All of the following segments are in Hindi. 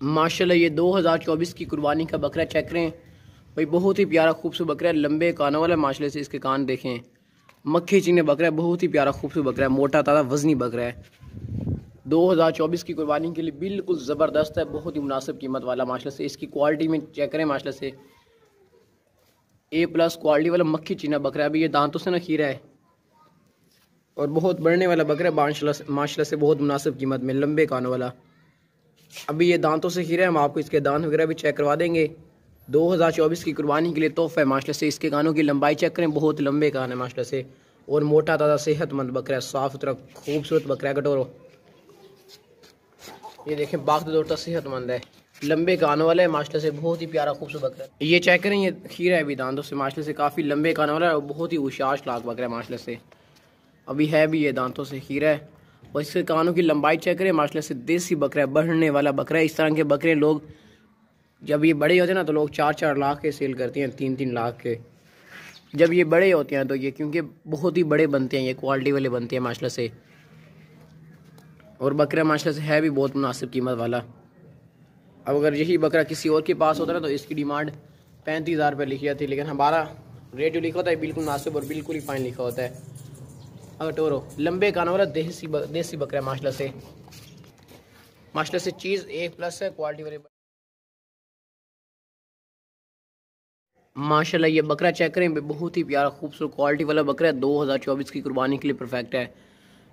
माशाल्लाह, ये 2024 की कुर्बानी का बकरा चेक करें। भाई, बहुत ही प्यारा खूबसूरत बकरा है, लंबे कानों वाला, माशाल्लाह से इसके कान देखें। मक्खी चीने बकरा है, बहुत ही प्यारा खूबसूरत बकरा है, मोटा ताज़ा वजनी बकरा है। 2024 की कुर्बानी के लिए बिल्कुल ज़बरदस्त है, बहुत ही मुनासिब कीमत वाला माशा से इसकी क्वालिटी में चेक करें माशा से। ए प्लस क्वालिटी वाला मक्खी चीना बकरा है, अभी ये दांतों से ना खीरा है। और बहुत बढ़ने वाला बकरा माशा से बहुत मुनासिब कीमत में, लंबे कानों वाला। अभी ये दांतों से खीरा है, हम आपको इसके दांत वगैरह भी चेक करवा देंगे। 2024 की कुर्बानी के लिए तोहफा है माशा से। इसके कानों की लंबाई चेक करें, बहुत लंबे कान है माशा से। और मोटा, ताज़ा, सेहतमंद बकरा है, साफ़ सुथरा, खूबसूरत बकरा कटोरो। ये देखें बाग दौड़ता, सेहतमंद है। लंबे कानों वाला है माशा से, बहुत ही प्यारा, खूबसूरत बकरा ये चेक करें, ये खीरा है अभी दांतों से माशा से, काफ़ी लंबे कानों वाला है और बहुत ही होशियार लाख बकरा है माशा से। अभी है भी ये दांतों से खीरा है। और इसके कानों की लंबाई चेक करें माशा से देसी बकरा है बढ़ने वाला बकरा है। इस तरह के बकरे लोग, जब ये बड़े होते हैं ना तो लोग चार चार लाख के सेल करते हैं तीन तीन लाख के। जब ये बड़े होते हैं तो ये क्योंकि बहुत ही बड़े बनते हैं, ये क्वालिटी वाले बनते हैं माशा से। और बकरा माशा से है भी बहुत मुनासिब कीमत वाला। अब अगर यही बकरा किसी और के पास होता ना तो इसकी डिमांड पैंतीस हज़ार रुपये लिखी जाती है लेकिन हमारा रेट जो लिखा होता है, बिल्कुल मुनासिब और बिल्कुल ही फाइन लिखा होता है। टोरो लंबे कानों वाला देसी देसी बकरा माशा से। माशा से चीज़ एक प्लस है क्वालिटी वाले माशाल्लाह ये बकरा चेक करें बहुत ही प्यारा, खूबसूरत क्वालिटी वाला बकरा है 2024 की कुर्बानी के लिए परफेक्ट है।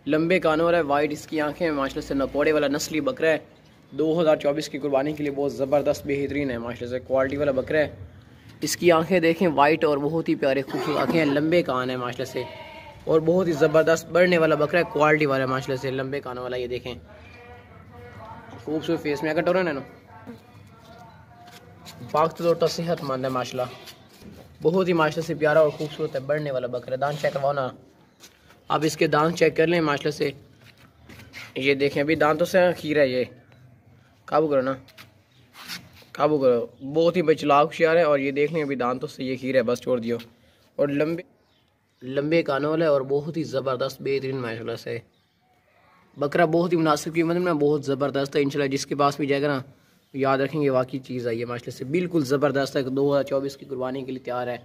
लंबे कानों वाला है वाइट इसकी आँखें माशाल्लाह से नकोड़े वाला नस्ली बकरा है। 2024 की कुर्बानी के लिए बहुत ज़बरदस्त बेहतरीन है, माशाल्लाह से क्वालिटी वाला बकरा है। इसकी आँखें देखें वाइट और बहुत ही प्यारे, खूबसूरत आँखें हैं, लंबे कान है माशा से। और बहुत ही ज़बरदस्त बढ़ने वाला बकरा है क्वालिटी वाला है माशा से, लंबे कानों वाला, ये देखें। खूबसूरत फेस में, अगर टोरन है ना? पाक तो सेहतमंद है माशा बहुत ही माशा से प्यारा और खूबसूरत है, बढ़ने वाला बकरा दांत चेक करवाओ ना। आप इसके दांत चेक कर लें माशा से। ये देखें, अभी दांतों से खीर है ये। काबू करो ना। काबू करो। बहुत ही बचलाव होशियार है, और ये देख लें, अभी दांतों से ये खीर है, बस छोड़ दियो। और लंबे लंबे कानों वाला है और बहुत ही ज़बरदस्त, बेहतरीन माशा से। बकरा बहुत ही मुनासिब कीमत में बहुत ज़बरदस्त है, इंशाल्लाह जिसके पास भी जाएगा ना याद रखेंगे, वाकई चीज़ आई है माशा से, बिल्कुल ज़बरदस्त है दो हज़ार चौबीस की कुर्बानी के लिए तैयार है।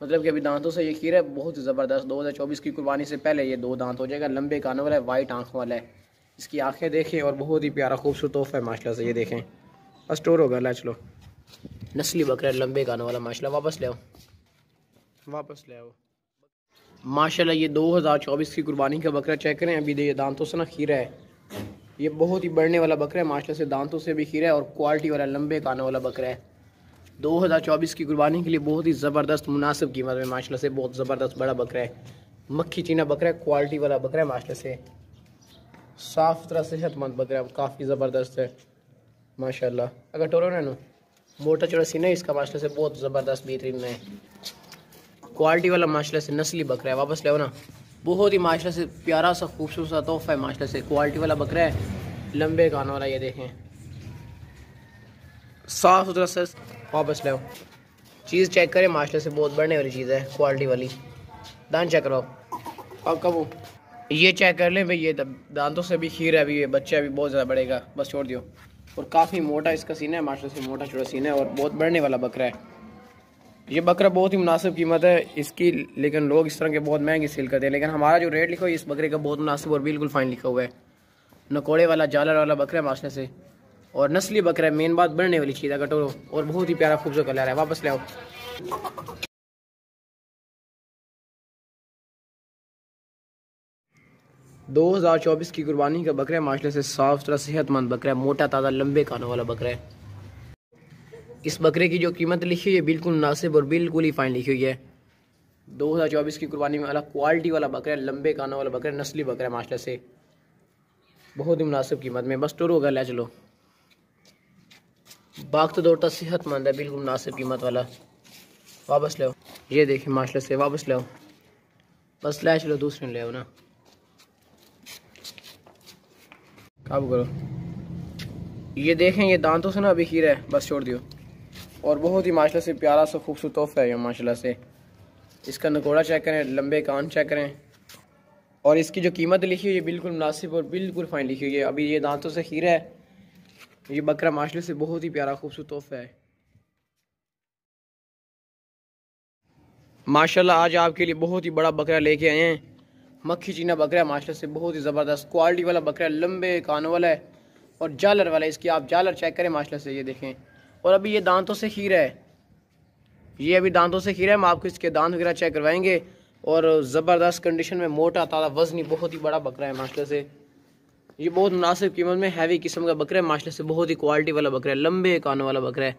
मतलब कि अभी दांतों से ये खीर है, बहुत ही ज़बरदस्त, दो हज़ार चौबीस की कुर्बानी से पहले ये दो दांत हो जाएगा, लंबे कानों वाला है वाइट आँखों वाला है। इसकी आँखें देखें और बहुत ही प्यारा, खूबसूरत तोहफा है माशा से, ये देखें। स्टोर होगा, ला चलो। नस्ली बकरा, लंबे कानों वाला माशा वापस ले आओ। वापस ले आओ। माशाल्लाह, ये 2024 की कुर्बानी का बकरा चेक करें। अभी ये दांतों से ना खीरा है। ये बहुत ही बढ़ने वाला बकरा है माशा से दांतों से भी खीरा है और क्वालिटी वाला, लंबे कानों वाला बकरा है। 2024 की कुर्बानी के लिए बहुत ही ज़बरदस्त, मुनासिब कीमत में माशा से बहुत ज़बरदस्त बड़ा बकरा है। मक्खी चीना बकरा है क्वालिटी वाला बकरा है माशा से। साफ़ सुथरा, सेहतमंद बकरा काफ़ी ज़बरदस्त है माशा अगर टोरो ना मोटा चौड़ा सीना इसका माशा से बहुत ज़बरदस्त बेहतरीन है। क्वालिटी वाला माशा से नस्ली बकरा है। वापस ले ना। बहुत ही माशा से प्यारा सा, खूबसूरत सा तोहफा है माशा से। क्वालिटी वाला बकरा है। लंबे कानों वाला ये देखें। साफ़ सुथरा सर। वापस ले चीज़ चेक करें माशा से बहुत बढ़ने वाली चीज़ है क्वालिटी वाली। दान चेक करो अब कब ये चेक कर लें भाई, ये दांतों से भी खीर है, अभी ये बच्चा अभी बहुत ज़्यादा बढ़ेगा। बस छोड़ दियो। और काफ़ी मोटा इसका सीना है माशा से मोटा छोटा सीना है और बहुत बढ़ने वाला बकरा है। ये बकरा बहुत ही मुनासिब कीमत है, इसकी, लेकिन लोग इस तरह के बहुत महँगी सेल करते हैं। लेकिन हमारा जो रेट लिखा हुआ है, इस बकरे का बहुत मुनासिब और बिल्कुल फाइन लिखा हुआ है। नकोड़े वाला, जालर वाला बकरा है माशने से, और नस्ली बकरा है मेन बात बढ़ने वाली चीज़ है, कटोरो, और बहुत ही प्यारा खूबसूरत कलर है। वापस ले आओ। दो हज़ार चौबीस की कुर्बानी का बकरा माशरे से साफ़ सुथरा, सेहतमंद बकरा है, मोटा, ताज़ा, लंबे कानों वाला बकरा है। इस बकरे की जो कीमत लिखी हुई है, बिल्कुल मुनासिब और बिल्कुल ही फाइन लिखी हुई है। 2024 की कुर्बानी में अलग क्वालिटी वाला बकरा लंबे कानों वाला बकरा नस्ली बकरा है माशा से। बहुत ही मुनासिब कीमत में, बस टूर होगा, ले चलो। बाग तो दौड़ता सेहतमंद है, बिल्कुल मुनासिब कीमत वाला। वापस ले ये देखिए माशा से, वापस ले बस ले चलो, दूसरे ले आओ ना। काबू करो। ये देखें, ये दांतों से ना अभी खीर है, बस छोड़ दियो। और बहुत ही माशा से प्यारा सा खूबसूरत तोहफा है ये माशाल्लाह से। इसका नकोड़ा चेक करें, लंबे कान चेक करें। और इसकी जो कीमत लिखी हुई है बिल्कुल मुनासिब और बिल्कुल फाइन लिखी हुई है। अभी ये दांतों से खीरा है। ये बकरा माशरे से बहुत ही प्यारा खूबसूरत तोहफा है। माशाल्लाह आज आपके लिए बहुत ही बड़ा बकरा लेके आए हैं। मक्खी चीना बकरा माशरे से बहुत ही ज़बरदस्त क्वालिटी वाला बकरा, लंबे कानों वाला है। और जालर वाला है, इसकी आप जालर चेक करें माशरे से ये देखें। और अभी ये दांतों से खीरा है। ये अभी दांतों से खीरा है, हम आपको इसके दांत वगैरह चेक करवाएँगे। और ज़बरदस्त कंडीशन में मोटा, ताज़ा वजनी बहुत ही बड़ा बकरा है माशरे से। ये बहुत मुनासिब कीमत में हैवी किस्म का बकरा है माशरे से बहुत ही क्वालिटी वाला बकरा है, लंबे कानों वाला बकरा है।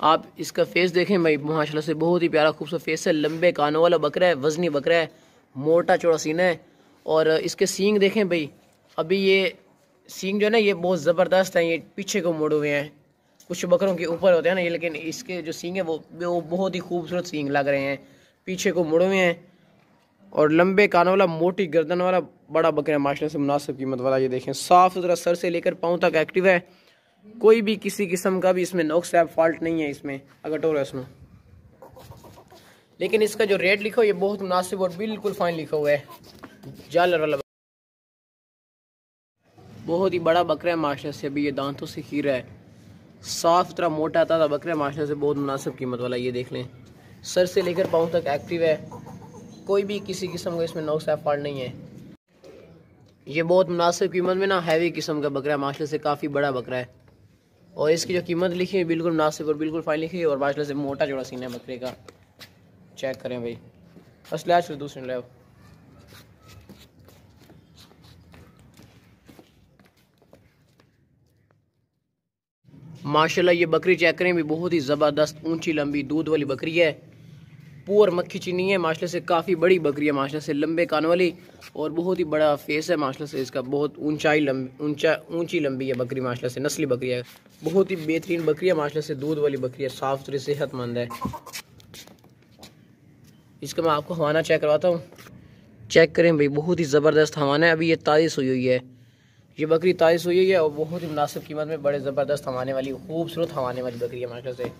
आप इसका फेस देखें भाई, माशाल्लाह से बहुत ही प्यारा खूबसूरत फेस है, लंबे कानों वाला बकरा है, वजनी बकरा है, मोटा चौड़ा सीना है। और इसके सींग देखें भाई, अभी ये सींग जो है ना, ये बहुत ज़बरदस्त है, ये पीछे को मोड़े हुए हैं। कुछ बकरों के ऊपर होते हैं ना, ये, लेकिन इसके जो सींग है, वो वो बहुत ही खूबसूरत सींग लग रहे हैं। पीछे को मुड़े हुए हैं। और लंबे कानों वाला, मोटी गर्दन वाला, बड़ा बकरा है माशा से मुनासिब कीमत वाला, ये देखें। साफ़ सुथरा सर से लेकर पाँव तक एक्टिव है। कोई भी किसी किस्म का भी इसमें नोक्स है फॉल्ट नहीं है इसमें, अगर टोर है इसमें। लेकिन इसका जो रेट लिखा हो, ये बहुत मुनासिब और बिल्कुल फाइन लिखा हुआ है। जालर वाला बहुत ही बड़ा बकरा है, माशा से। अभी ये दांतों से खीरा है। साफ़ सुथरा, मोटा, ताज़ा बकरा माशा से। बहुत मुनासिब कीमत वाला ये देख लें। सर से लेकर पाँव तक एक्टिव है। कोई भी किसी किस्म का इसमें नोक्स है फॉल्ट नहीं है। ये बहुत मुनासिब कीमत में ना हैवी किस्म का बकरा है, माशा से। काफ़ी बड़ा बकरा है। और इसकी जो कीमत लिखी है, बिल्कुल मुनासिब और बिल्कुल फाइन लिखी है। और माशा से मोटा जोड़ा सीना है बकरे का। चेक करें भाई। बस ले फिर दूसरे ले माशाल्लाह, ये बकरी चेक करें भी बहुत ही ज़बरदस्त, ऊँची, लंबी, दूध वाली बकरी है। पुअर मक्खी चीनी है माशा से काफ़ी बड़ी बकरी है माशा से लंबे कान वाली और बहुत ही बड़ा फेस है माशा से इसका बहुत ऊंचाई लंबी, ऊँचा, ऊँची लंबी है बकरी माशा से नस्ली बकरी है। बहुत ही बेहतरीन बकरी है माशा से दूध वाली बकरी है, साफ़ सुथरी, सेहतमंद है। इसका मैं आपको हवाना चेक करवाता हूँ। चेक करें भाई, बहुत ही ज़बरदस्त हवाना है, अभी ये ताज़ी हुई हुई है। ये बकरी ताज़ी हुई है और बहुत ही मुनासिब कीमत में बड़े ज़बरदस्त हवाने वाली, खूबसूरत हवाने वाली बकरी है माशा से।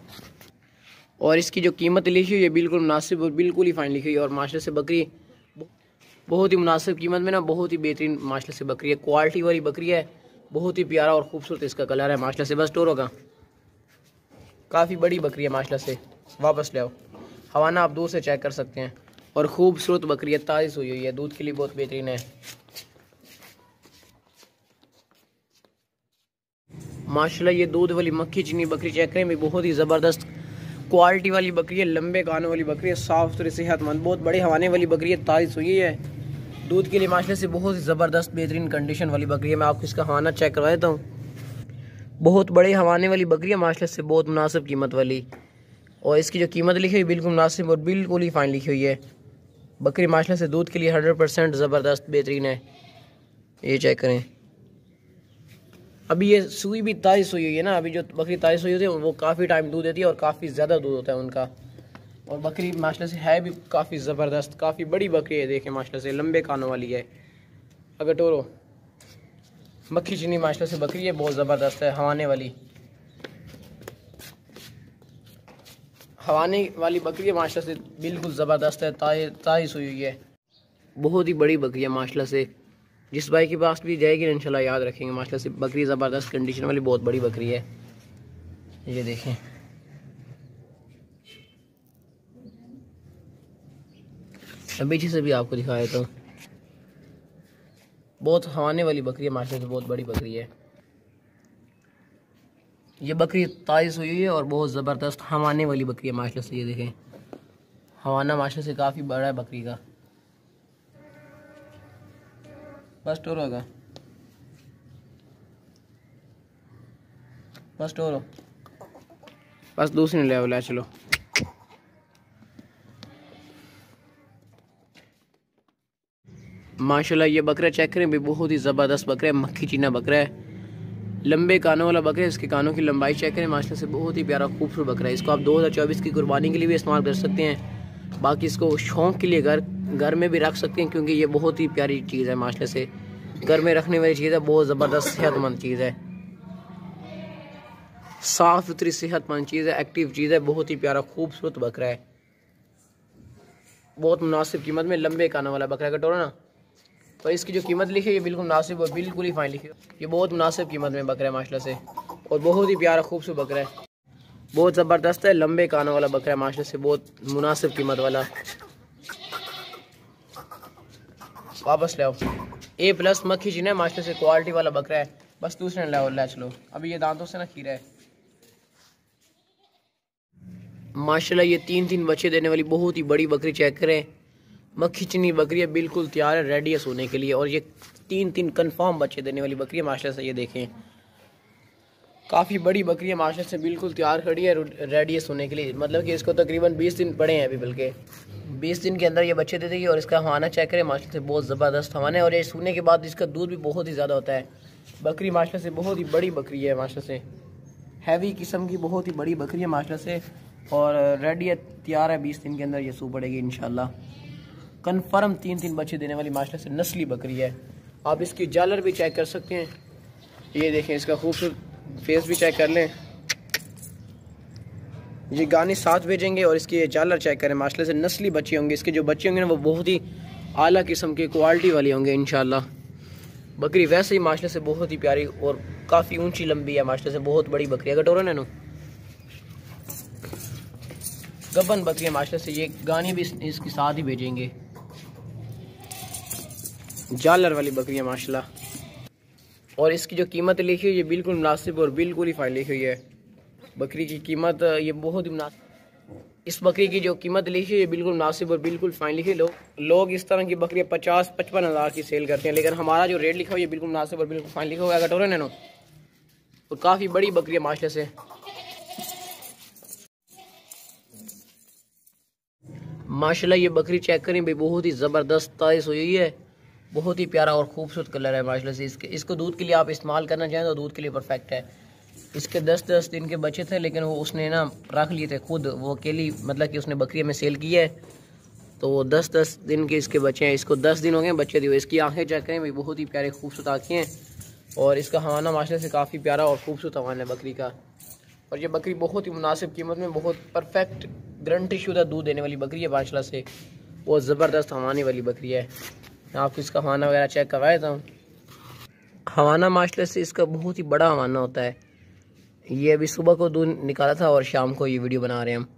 और इसकी जो कीमत लिखी हुई है, बिल्कुल मुनासिब और बिल्कुल ही फाइन लिखी हुई है। और माशरे से बकरी बहुत ही मुनासिब कीमत में ना, बहुत ही बेहतरीन माशरे से बकरी है। क्वालिटी वाली बकरी है, बहुत ही प्यारा और खूबसूरत इसका कलर है माशरा से। बस टोर होगा काफ़ी बड़ी बकरी है माशरा से। वापस ले आओ। हवाना आप दूर से चेक कर सकते हैं। और खूबसूरत बकरी है ताज़ हुई हुई है। दूध के लिए बहुत बेहतरीन है। माशाल्लाह, ये दूध वाली मक्खी, चीनी बकरी चेक करें भी बहुत ही ज़बरदस्त क्वालिटी वाली बकरी है, लंबे कानों वाली बकरी है, साफ़ सुथरी, सेहतमंद, बहुत बड़े हवाने वाली बकरी है, ताज़ी हुई है। दूध के लिए माशरे से बहुत ही ज़बरदस्त बेहतरीन कंडीशन वाली बकरी है, मैं आपको इसका हवाना चेक करवा देता हूँ। बहुत बड़े हवाने वाली बकरी है माशरे से बहुत मुनासिब कीमत वाली। और इसकी जो कीमत लिखी हुई, बिल्कुल मुनासिब और बिल्कुल ही फाइन लिखी हुई है। बकरी माशरे से दूध के लिए हंड्रेड परसेंट ज़बरदस्त बेहतरीन है। ये चेक करें। अभी ये सुई भी ताज़ी सुई हुई है ना, अभी जो बकरी ताज़ी सुई होती है, वो काफ़ी टाइम दूध देती है और काफ़ी ज़्यादा दूध होता है उनका। और बकरी माशा से है भी काफ़ी ज़बरदस्त, काफ़ी बड़ी बकरी है, देखें माशा से, लंबे कानों वाली है। अगर टोरो मक्खी चीनी माशा से बकरी है, बहुत ज़बरदस्त है, हवाने वाली। हवाने वाली बकरी है माशा से बिल्कुल ज़बरदस्त है, ताज़ी सुई हुई है। बहुत ही बड़ी बकरी है माशा से। जिस भाई के पास भी जाएगी इंशाल्लाह याद रखेंगे। माशा से बकरी ज़बरदस्त कंडीशन वाली बहुत बड़ी बकरी है। ये देखें। पीछे से भी आपको दिखाया तो बहुत हवाने वाली बकरी है माशा से बहुत बड़ी बकरी है। ये बकरी ताज़ हुई है और बहुत ज़बरदस्त हवाने वाली बकरी है माशा से। ये देखें। हवाना माशा से काफ़ी बड़ा है बकरी का। बस टोर होगा। बस टोर हो। बस दूसरी ले ले चलो। माशाल्लाह, ये बकरा चेक करें, भी बहुत ही ज़बरदस्त बकरा है, मक्खी चीना बकरा है। लंबे कानों वाला बकरा है, इसके कानों की लंबाई चेक करें, माशाल्लाह से बहुत ही प्यारा, खूबसूरत बकरा है। इसको आप 2024 की कुर्बानी के लिए भी इस्तेमाल कर सकते हैं। बाकी इसको शौक़ के लिए घर घर में भी रख सकते हैं, क्योंकि ये बहुत ही प्यारी चीज़ है माशा से। घर में रखने वाली चीज़ है, बहुत ज़बरदस्त सेहतमंद चीज़ है। साफ़ सुथरी, सेहतमंद चीज़ है एक्टिव चीज़ है, बहुत ही प्यारा, खूबसूरत बकरा है। बहुत मुनासिब कीमत में, लंबे कानों वाला बकरा, कटोरा ना? तो इसकी जो कीमत लिखी है, ये बिल्कुल मुनासिब और बिल्कुल ही फाइन लिखी ये बहुत मुनासिब कीमत में बकरा है माशा से। और बहुत ही प्यारा, खूबसूरत बकरा है। बहुत ज़बरदस्त है, लंबे कानों वाला बकरा है माशा से, बहुत मुनासिब कीमत वाला। वापस ले आओ। ए प्लस मक्खी चीन है माशा से क्वालिटी वाला बकरा है। बस दूसरे ले ले चलो। अभी ये दांतों से ना खीरा है। माशाल्लाह, ये तीन तीन बच्चे देने वाली बहुत ही बड़ी बकरी चेक करें। मक्खी चनी बकरी है, बिल्कुल तैयार है रेडी है सोने के लिए। और ये तीन तीन कंफर्म बच्चे देने वाली बकरी है, माशाल्लाह से ये देखें। काफ़ी बड़ी बकरी है माशा से बिल्कुल तैयार खड़ी है रेडी है सोने के लिए। मतलब कि इसको तकरीबन बीस दिन पड़े हैं अभी बल्कि। बीस दिन के अंदर ये बच्चे दे देगी और इसका हवाना चेक करें माशा से बहुत ज़बरदस्त हवाना है और ये सोने के बाद इसका दूध भी बहुत ही ज़्यादा होता है। बकरी माशा से बहुत ही बड़ी बकरी है माशा से। हैवी किस्म की बहुत ही बड़ी बकरी है माशा से। और रेडी है, तैयार है, बीस दिन के अंदर ये सू पड़ेगी इन कन्फर्म तीन तीन बच्चे देने वाली माशा से नस्ली बकरी है। आप इसकी जालर भी चेक कर सकते हैं। ये देखें, इसका खूबसूरत फेस भी चेक कर लें। ये गाने साथ भेजेंगे और इसकी जालर चेक करें। माशा से नस्ली बच्चे होंगे। इसके जो बच्चे होंगे ना, वो बहुत ही आला किस्म के क्वालिटी वाले होंगे इन बकरी वैसे ही माशा से बहुत ही प्यारी और काफ़ी ऊँची लंबी है माशा से बहुत बड़ी बकरी है। कटोरा नैनो गबन बकरी है माशा से। ये गाने भी इसके साथ ही भेजेंगे। जालर वाली बकरी है, माशाल्लाह। और इसकी जो कीमत लिखी हुई है बिल्कुल मुनासिब और बिल्कुल ही फाइन लिखी हुई है। बकरी की कीमत ये बहुत मुनासिब इस बकरी की जो कीमत लिखी है बिल्कुल मुनासिब और बिल्कुल फाइन लिखी लोग लोग इस तरह की बकरियाँ पचास, पचपन हज़ार की सेल करते हैं, लेकिन हमारा जो रेट लिखा हुआ है बिल्कुल मुनासिब और बिल्कुल फाइन लिखा हुआ है। कटोरे नैनो और काफ़ी बड़ी बकरी है माशा से। माशाल्लाह ये बकरी चेक करें, भाई, बहुत ही ज़बरदस्त ताइस हुई है। बहुत ही प्यारा और खूबसूरत कलर है, माशाल्लाह से। इसके, इसको दूध के लिए आप इस्तेमाल करना चाहें तो दूध के लिए परफेक्ट है। इसके दस दस दिन के बच्चे थे, लेकिन वो उसने ना रख लिए थे खुद। वो अकेली मतलब कि उसने बकरी में सेल की है। तो वो दस दस दिन के इसके बच्चे हैं। इसको दस दिन हो गए, बच्चे दिए। इसकी आँखें चेक करें, भाई, बहुत ही प्यारे, खूबसूरत आँखें हैं। और इसका हवाना माशरे से, काफ़ी प्यारा और खूबसूरत हवाना है बकरी का। और ये बकरी बहुत ही मुनासिब कीमत में बहुत परफेक्ट गारंटी शुदा दूध देने वाली बकरी है माशा से। बहुत ज़बरदस्त हवाने वाली बकरी है। मैं आपको इसका हवाना वगैरह चेक करवा देता हूँ। हवाना माशरे से, इसका बहुत ही बड़ा हवाना होता है। ये अभी सुबह को दूध निकाला था और शाम को ये वीडियो बना रहे हैं हम।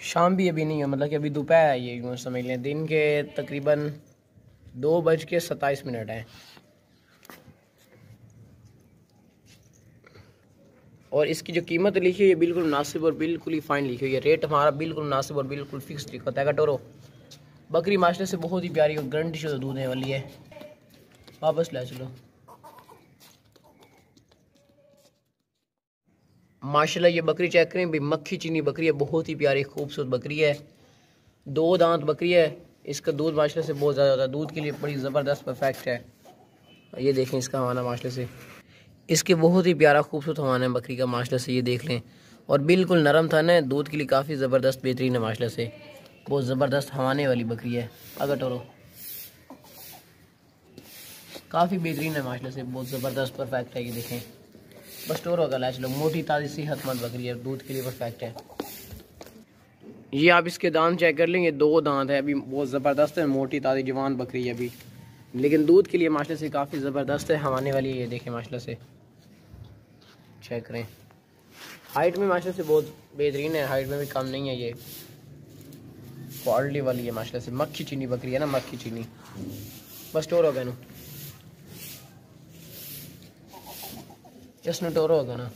शाम भी अभी नहीं है मतलब कि अभी दोपहर है, ये यूँ समझ लें। दिन के तकरीबन दो बज के सत्ताईस मिनट हैं। और इसकी जो कीमत लिखी है, बिल्कुल मुनासिब और बिल्कुल ही फाइन लिखी हुई है। रेट हमारा बिल्कुल मुनासिब और बिल्कुल फिक्स लिखा होता है। कटोरो बकरी माशरे से बहुत ही प्यारी और गारंटी शुद्ध दूध वाली है। वापस ले चलो। माशाल्लाह, ये बकरी चेक करें, भाई मक्खी चीनी बकरी है, बहुत ही प्यारी, खूबसूरत बकरी है। दो दांत बकरी है, इसका दूध माशरे से बहुत ज़्यादा होता है, दूध के लिए बड़ी ज़बरदस्त परफेक्ट है। ये देखें इसका हवाना माशरे से। इसके बहुत ही प्यारा, खूबसूरत हवाना है बकरी का माशरे से ये देख लें। और बिल्कुल नरम था ना, दूध के लिए काफ़ी ज़बरदस्त, बेहतरीन है माशरे से। बहुत ज़बरदस्त हवाने वाली बकरी है, अगर टोरो काफ़ी बेहतरीन है माशा से, बहुत ज़बरदस्त परफेक्ट है, ये देखें। बस टोरो का लाच लो। मोटी, ताज़ी, सेहतमंद बकरी है। दूध के लिए परफेक्ट है। ये आप इसके दांत चेक कर लेंगे, दो दांत है, अभी बहुत ज़बरदस्त है। मोटी, ताज़ी जवान बकरी है अभी। लेकिन दूध के लिए माशा से काफ़ी ज़बरदस्त है। हवाने वाली है, ये देखें माशा से। चेक करें। हाइट में माशा से बहुत बेहतरीन है। हाइट में भी कम नहीं है ये। क्वालिटी वाली है माशा से। मक्खी चीनी बकरी है ना, मक्खी चीनी। बस टोर हो गया ना। इसने टोर होगा ना